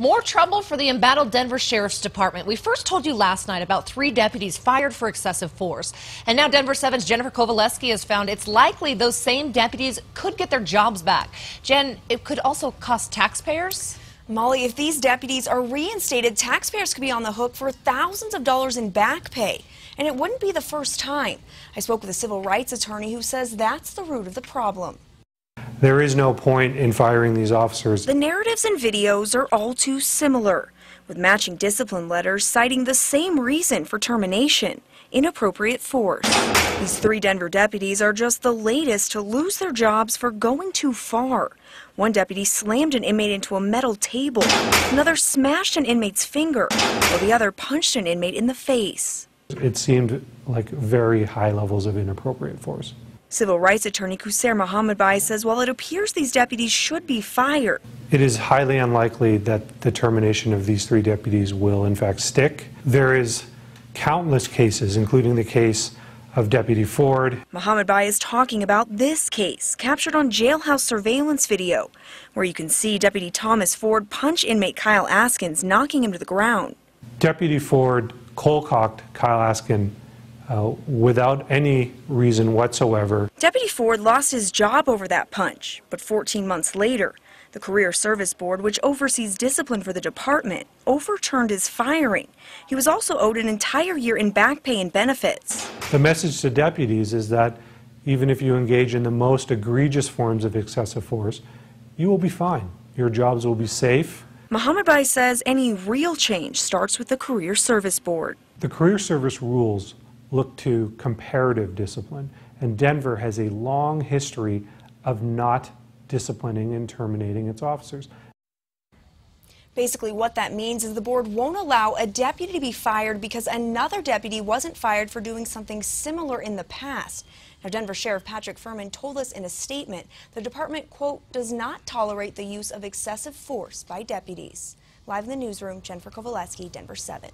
More trouble for the embattled Denver Sheriff's Department. We first told you last night about three deputies fired for excessive force. And now Denver 7's Jennifer Kovaleski has found it's likely those same deputies could get their jobs back. Jen, it could also cost taxpayers? Molly, if these deputies are reinstated, taxpayers could be on the hook for thousands of dollars in back pay. And it wouldn't be the first time. I spoke with a civil rights attorney who says that's the root of the problem. There is no point in firing these officers. The narratives and videos are all too similar, with matching discipline letters citing the same reason for termination inappropriate force. These three Denver deputies are just the latest to lose their jobs for going too far. One deputy slammed an inmate into a metal table, another smashed an inmate's finger, while the other punched an inmate in the face. It seemed like very high levels of inappropriate force. Civil rights attorney Qusair Mohammedbhai says while it appears these deputies should be fired, it is highly unlikely that the termination of these three deputies will in fact stick. There is countless cases, including the case of Deputy Ford. Mohammedbhai is talking about this case, captured on jailhouse surveillance video, where you can see Deputy Thomas Ford punch inmate Kyle Askins, knocking him to the ground. Deputy Ford cold-cocked Kyle Askin uh, without any reason whatsoever. Deputy Ford lost his job over that punch, but 14 months later, the Career Service Board, which oversees discipline for the department, overturned his firing. He was also owed an entire year in back pay and benefits. The message to deputies is that even if you engage in the most egregious forms of excessive force, you will be fine. Your jobs will be safe. Mohammedbhai says any real change starts with the Career Service Board. The Career Service rules look to comparative discipline. And Denver has a long history of not disciplining and terminating its officers. Basically, what that means is the board won't allow a deputy to be fired because another deputy wasn't fired for doing something similar in the past. Now, Denver Sheriff Patrick Firman told us in a statement the department, quote, does not tolerate the use of excessive force by deputies. Live in the newsroom, Jennifer Kovaleski, Denver 7.